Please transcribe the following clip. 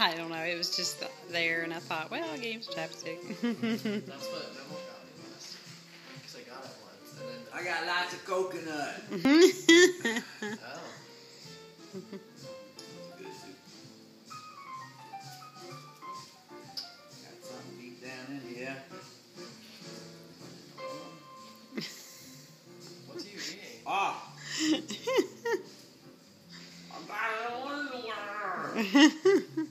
I don't know. It was just there, and I thought, well, I gave chapstick. That's what Memo got me last. Because I got it once, and then I got lots of coconut. oh, Good soup. Got something deep down in here. What are you eating? Ah! I'm back in underwear.